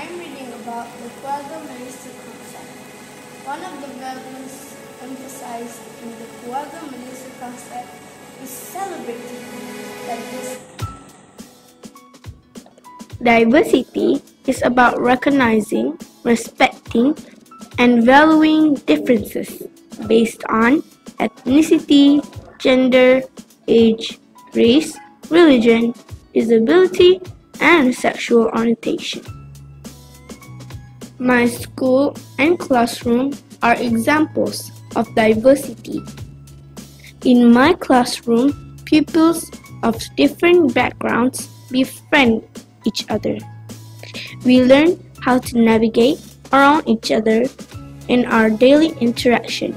I'm reading about the Melissa concept. One of the values emphasized in the Melissa concept is celebrating diversity. Diversity is about recognizing, respecting, and valuing differences based on ethnicity, gender, age, race, religion, disability, and sexual orientation. My school and classroom are examples of diversity. In my classroom, pupils of different backgrounds befriend each other. We learn how to navigate around each other in our daily interaction.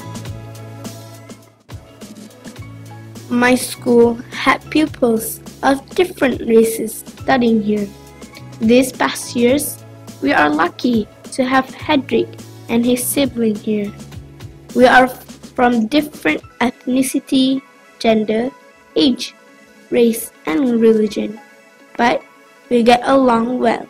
My school had pupils of different races studying here. These past years, we are lucky to have Hedrick and his sibling here. We are from different ethnicity, gender, age, race, and religion, but we get along well.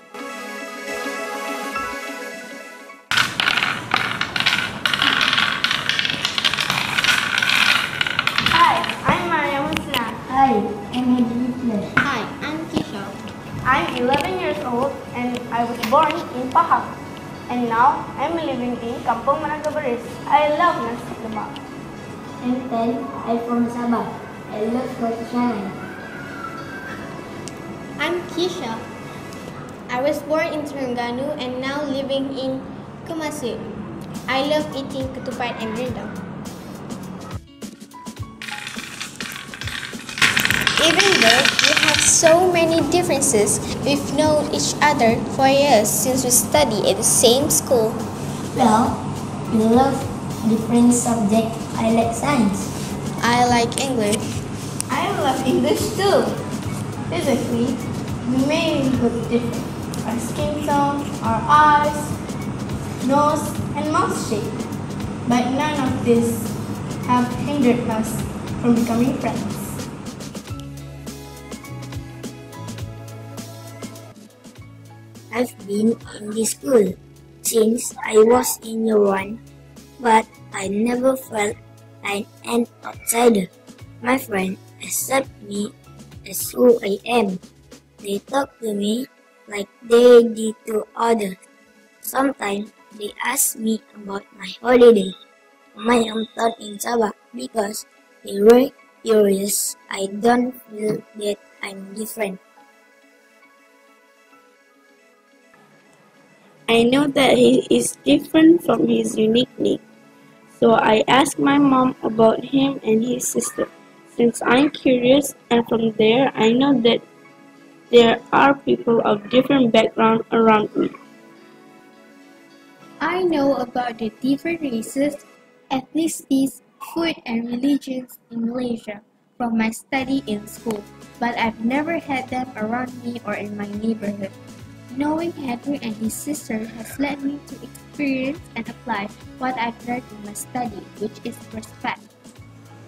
Hi, I'm Maryam Husna. Hi, I'm Hedrick Hi, I'm Qisya. I'm 11 years old and I was born in Pahang. And now I'm living in Kampung Managabaris. I love nasi lemak. I'm 10. I'm from Sabah. I love Scottish Channel. I'm Qisya. I was born in Terengganu and now living in Kemasek. I love eating ketupat and rendang. Even though we have so many differences, we've known each other for years since we study at the same school. Well, we love different subjects. I like science. I like English. I love English too. Physically, we may look different. Our skin tone, our eyes, nose, and mouth shape. But none of this have hindered us from becoming friends. I've been in this school since I was in year one, but I never felt like an outsider. My friends accept me as who I am. They talk to me like they did to others. Sometimes they ask me about my holiday, my hometown in Sabah, because they were curious. I don't feel that I'm different. I know that he is different from his unique name. So I asked my mom about him and his sister. Since I'm curious and from there I know that there are people of different background around me. I know about the different races, ethnicities, food, and religions in Malaysia from my study in school, but I've never had them around me or in my neighborhood. Knowing Henry and his sister has led me to experience and apply what I've learned in my study, which is respect.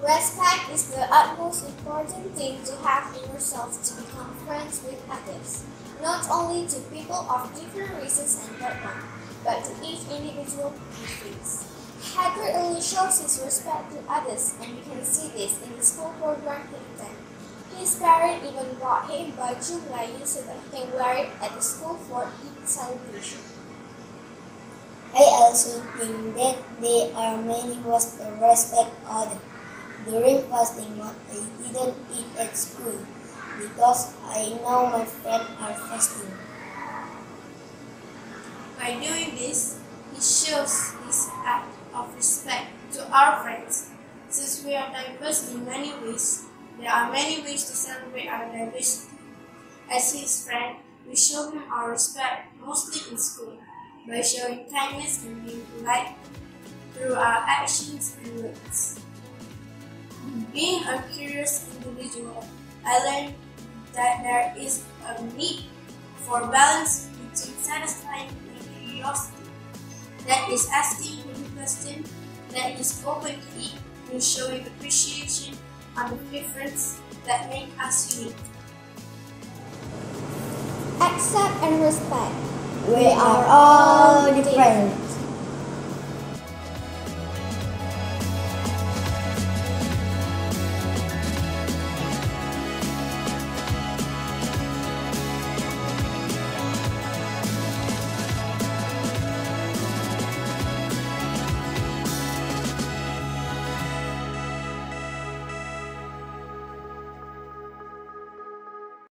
Respect is the utmost important thing to have in yourself to become friends with others, not only to people of different races and backgrounds, but to each individual face. Hedrick only shows his respect to others, and you can see this in the school program he attends. His parents even bought him baju Melayu so that he can wear it at the school for Eid celebration. I also think that there are many ways to respect others. During fasting month, I didn't eat at school because I know my friends are fasting. By doing this, he shows his act of respect to our friends. Since we are diverse in many ways, there are many ways to celebrate our diversity. As his friend, we show him our respect mostly in school by showing kindness and being polite through our actions and words. Being a curious individual, I learned that there is a need for balance between satisfying my curiosity, that is asking new question, that is open to eat and showing appreciation on the difference that make us unique. Accept and respect. We are all different.